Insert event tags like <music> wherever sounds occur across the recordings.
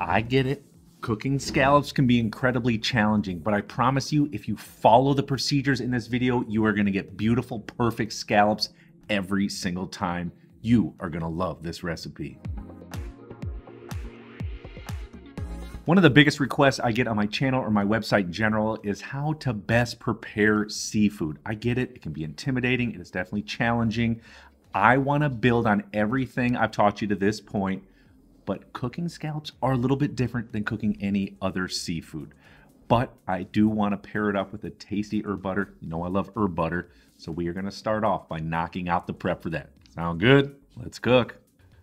I get it. Cooking scallops can be incredibly challenging, but I promise you, if you follow the procedures in this video, you are gonna get beautiful, perfect scallops every single time. You are gonna love this recipe. One of the biggest requests I get on my channel or my website in general is how to best prepare seafood. I get it, it can be intimidating, it is definitely challenging. I wanna build on everything I've taught you to this point but cooking scallops are a little bit different than cooking any other seafood. But I do want to pair it up with a tasty herb butter. You know I love herb butter, so we are going to start off by knocking out the prep for that. Sound good? Let's cook.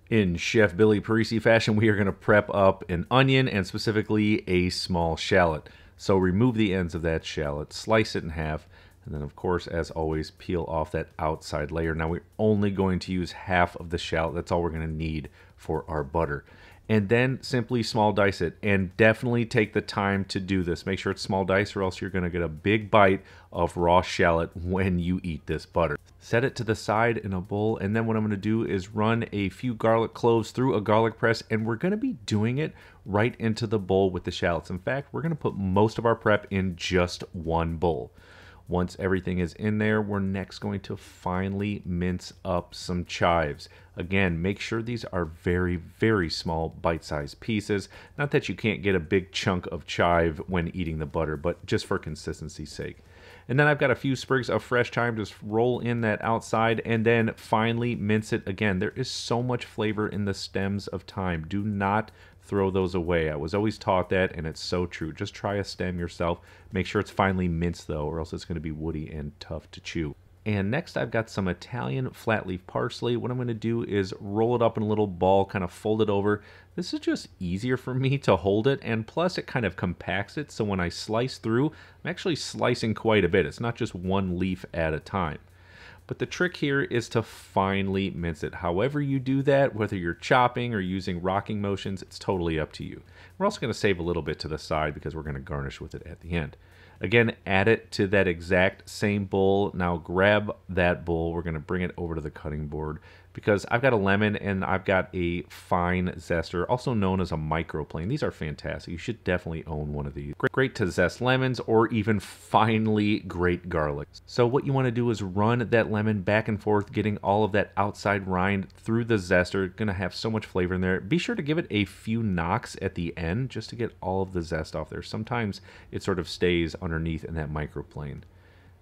In Chef Billy Parisi fashion, we are going to prep up an onion and specifically a small shallot. So remove the ends of that shallot, slice it in half, and then of course, as always, peel off that outside layer. Now we're only going to use half of the shallot. That's all we're going to need for our butter. And then simply small dice it and definitely take the time to do this. Make sure it's small dice or else you're going to get a big bite of raw shallot when you eat this butter. Set it to the side in a bowl and then what I'm going to do is run a few garlic cloves through a garlic press and we're going to be doing it right into the bowl with the shallots. In fact, we're going to put most of our prep in just one bowl. Once everything is in there, we're next going to finely mince up some chives. Again, make sure these are very, very small bite-sized pieces. Not that you can't get a big chunk of chive when eating the butter, but just for consistency's sake. And then I've got a few sprigs of fresh thyme, just roll in that outside and then finely mince it again. There is so much flavor in the stems of thyme. Do not throw those away. I was always taught that, and it's so true. Just try a stem yourself. Make sure it's finely minced, though, or else it's going to be woody and tough to chew. And next I've got some Italian flat leaf parsley. What I'm going to do is roll it up in a little ball, kind of fold it over. This is just easier for me to hold it, and plus it kind of compacts it, so when I slice through, I'm actually slicing quite a bit. It's not just one leaf at a time. But the trick here is to finely mince it. However you do that, whether you're chopping or using rocking motions, it's totally up to you. We're also going to save a little bit to the side because we're going to garnish with it at the end. Again, add it to that exact same bowl. Now grab that bowl. We're going to bring it over to the cutting board because I've got a lemon and I've got a fine zester, also known as a microplane. These are fantastic. You should definitely own one of these. Great, to zest lemons or even finely grate garlic. So what you want to do is run that lemon back and forth, getting all of that outside rind through the zester. Going to have so much flavor in there. Be sure to give it a few knocks at the end just to get all of the zest off there. Sometimes it sort of stays underneath in that microplane.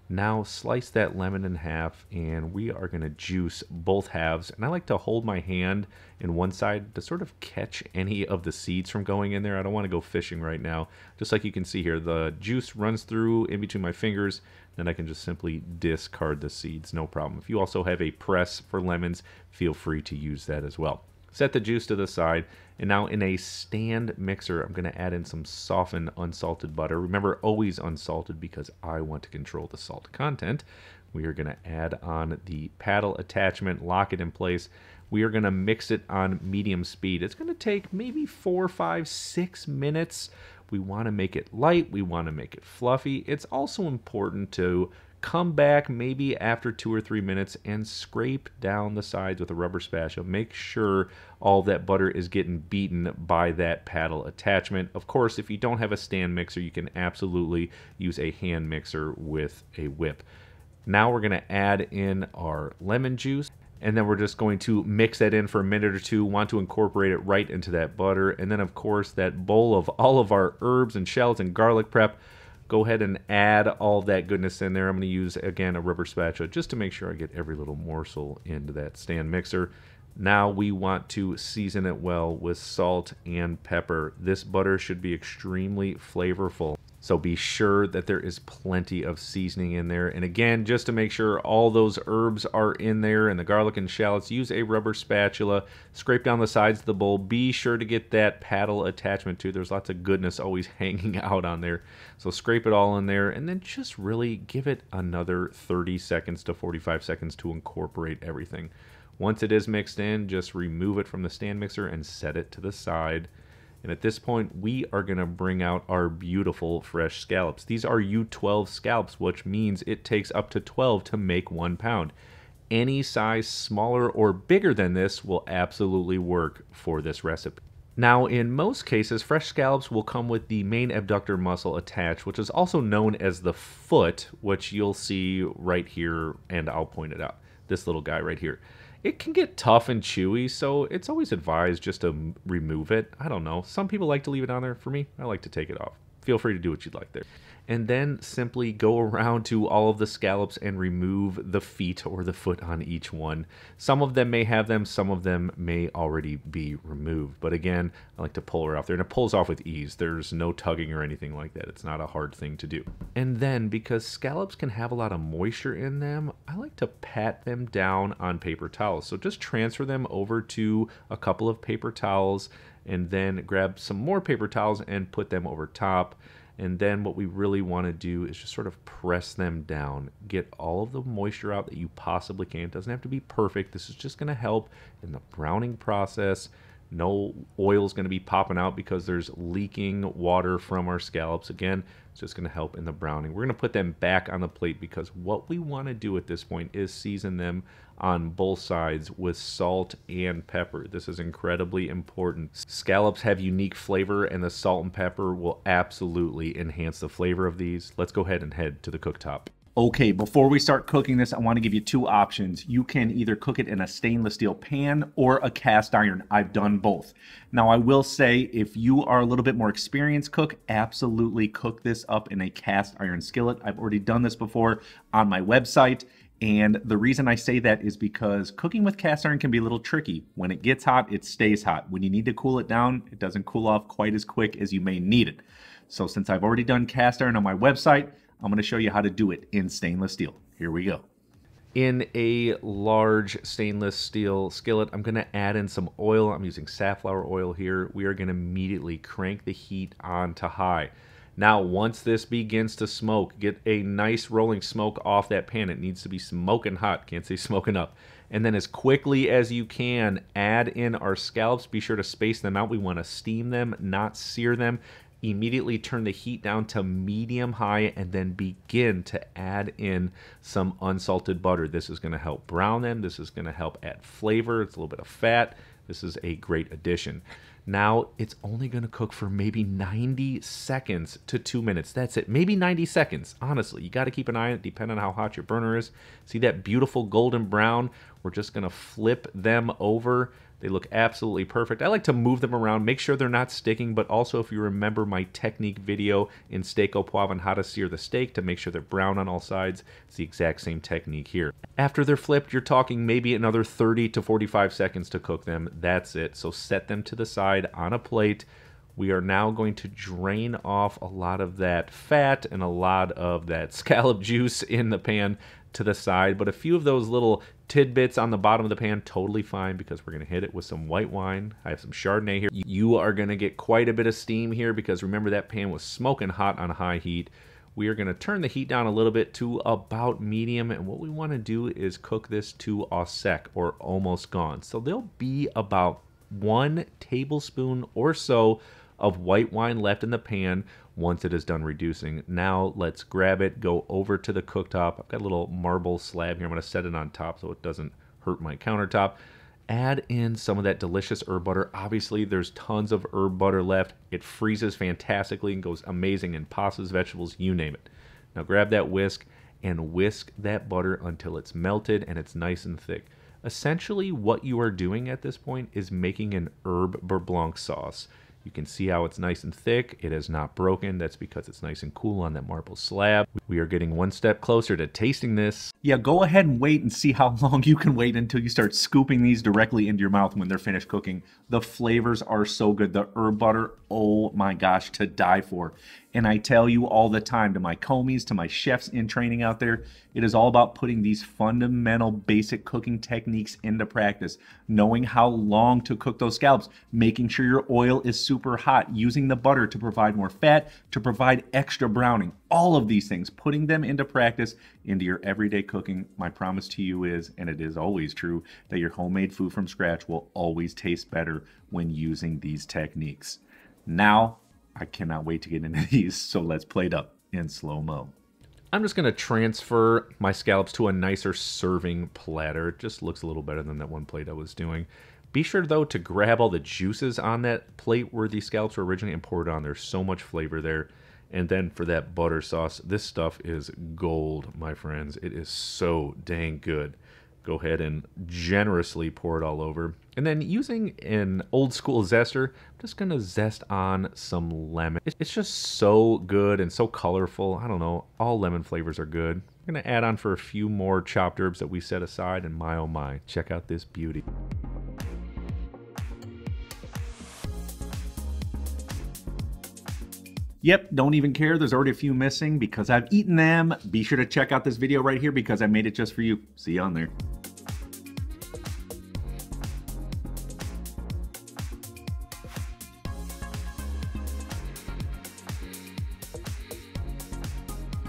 Now slice that lemon in half and we are going to juice both halves. And I like to hold my hand in one side to sort of catch any of the seeds from going in there. I don't want to go fishing right now. Just like you can see here, the juice runs through in between my fingers. Then I can just simply discard the seeds, no problem. If you also have a press for lemons, feel free to use that as well. Set the juice to the side and now in a stand mixer, I'm going to add in some softened unsalted butter. Remember, always unsalted because I want to control the salt content. We are going to add on the paddle attachment, lock it in place. We are going to mix it on medium speed. It's going to take maybe four, five, six minutes. We want to make it light. We want to make it fluffy. It's also important to come back maybe after two or three minutes and scrape down the sides with a rubber spatula. Make sure all that butter is getting beaten by that paddle attachment. Of course, if you don't have a stand mixer, you can absolutely use a hand mixer with a whip. Now we're going to add in our lemon juice and then we're just going to mix that in for a minute or two want to incorporate it right into that butter and then of course that bowl of all of our herbs and shells and garlic prep go ahead and add all that goodness in there. I'm going to use, again, a rubber spatula just to make sure I get every little morsel into that stand mixer. Now we want to season it well with salt and pepper. This butter should be extremely flavorful. So be sure that there is plenty of seasoning in there. And again, just to make sure all those herbs are in there and the garlic and shallots, use a rubber spatula, scrape down the sides of the bowl. Be sure to get that paddle attachment too. There's lots of goodness always <laughs> hanging out on there. So scrape it all in there and then just really give it another 30 seconds to 45 seconds to incorporate everything. Once it is mixed in, just remove it from the stand mixer and set it to the side. And at this point, we are going to bring out our beautiful fresh scallops. These are U12 scallops, which means it takes up to 12 to make one pound. Any size smaller or bigger than this will absolutely work for this recipe. Now, in most cases, fresh scallops will come with the main abductor muscle attached, which is also known as the foot, which you'll see right here, and I'll point it out. This little guy right here. It can get tough and chewy, so it's always advised just to remove it. I don't know. Some people like to leave it on there. For me, I like to take it off. Feel free to do what you'd like there and then simply go around to all of the scallops and remove the feet or the foot on each one. Some of them may have them, some of them may already be removed. But again, I like to pull her off there, and it pulls off with ease. There's no tugging or anything like that. It's not a hard thing to do. And then, because scallops can have a lot of moisture in them, I like to pat them down on paper towels. So just transfer them over to a couple of paper towels and then grab some more paper towels and put them over top and then what we really want to do is just sort of press them down. Get all of the moisture out that you possibly can. It doesn't have to be perfect. This is just going to help in the browning process. No oil is going to be popping out because there's leaking water from our scallops. Again, it's just going to help in the browning. We're going to put them back on the plate because what we want to do at this point is season them on both sides with salt and pepper. This is incredibly important. Scallops have unique flavor and the salt and pepper will absolutely enhance the flavor of these. Let's go ahead and head to the cooktop. Okay, before we start cooking this, I want to give you two options. You can either cook it in a stainless steel pan or a cast iron. I've done both. Now, I will say if you are a little bit more experienced cook, absolutely cook this up in a cast iron skillet. I've already done this before on my website. And the reason I say that is because cooking with cast iron can be a little tricky. When it gets hot, it stays hot. When you need to cool it down, it doesn't cool off quite as quick as you may need it. So since I've already done cast iron on my website, I'm going to show you how to do it in stainless steel. Here we go. In a large stainless steel skillet, I'm going to add in some oil. I'm using safflower oil here. We are going to immediately crank the heat on to high. Now, once this begins to smoke, get a nice rolling smoke off that pan. It needs to be smoking hot. Can't say smoking up. And then as quickly as you can, add in our scallops. Be sure to space them out. We want to steam them, not sear them immediately turn the heat down to medium high and then begin to add in some unsalted butter. This is going to help brown them. This is going to help add flavor. It's a little bit of fat. This is a great addition. Now it's only going to cook for maybe 90 seconds to two minutes. That's it. Maybe 90 seconds. Honestly, you got to keep an eye on it depending on how hot your burner is. See that beautiful golden brown? We're just going to flip them over they look absolutely perfect. I like to move them around, make sure they're not sticking, but also if you remember my technique video in Steak au poivre on how to sear the steak to make sure they're brown on all sides, it's the exact same technique here. After they're flipped, you're talking maybe another 30 to 45 seconds to cook them. That's it. So set them to the side on a plate. We are now going to drain off a lot of that fat and a lot of that <laughs> scallop juice in the pan to the side, but a few of those little tidbits on the bottom of the pan, totally fine because we're going to hit it with some white wine. I have some Chardonnay here. You are going to get quite a bit of steam here because remember that pan was smoking hot on high heat. We are going to turn the heat down a little bit to about medium, and what we want to do is cook this to au sec or almost gone. So there'll be about one tablespoon or so of white wine left in the pan once it is done reducing. Now let's grab it, go over to the cooktop. I've got a little marble slab here. I'm going to set it on top so it doesn't hurt my countertop. Add in some of that delicious herb butter. Obviously, there's tons of herb butter left. It freezes fantastically and goes amazing in pastas, vegetables, you name it. Now grab that whisk and whisk that butter until it's melted and it's nice and thick. Essentially, what you are doing at this point is making an herb beurre blanc sauce. You can see how it's nice and thick. It is not broken. That's because it's nice and cool on that marble slab. We are getting one step closer to tasting this. Yeah, go ahead and wait and see how <laughs> long you can wait until you start scooping these directly into your mouth when they're finished cooking. The flavors are so good. The herb butter, oh my gosh, to die for. And I tell you all the time to my commis, to my chefs in training out there, it is all about putting these fundamental basic cooking techniques into practice, knowing how long to cook those scallops, making sure your oil is super hot, using the butter to provide more fat, to provide extra browning. All of these things, putting them into practice into your everyday cooking. My promise to you is, and it is always true, that your homemade food from scratch will always taste better when using these techniques. Now, I cannot wait to get into <laughs> these, so let's plate up in slow mo. I'm just going to transfer my scallops to a nicer serving platter. It just looks a little better than that one plate I was doing. Be sure though to grab all the juices on that plate where the scallops were originally and pour it on. There's so much flavor there. And then for that butter sauce, this stuff is gold, my friends. It is so dang good. Go ahead and generously pour it all over. And then using an old school zester, I'm just gonna zest on some lemon. It's just so good and so colorful. I don't know, all lemon flavors are good. I'm gonna add on for a few more chopped herbs that we set aside, and my oh my, check out this beauty. Yep, don't even care. There's already a few missing because I've eaten them. Be sure to check out this video right here because I made it just for you. See you on there.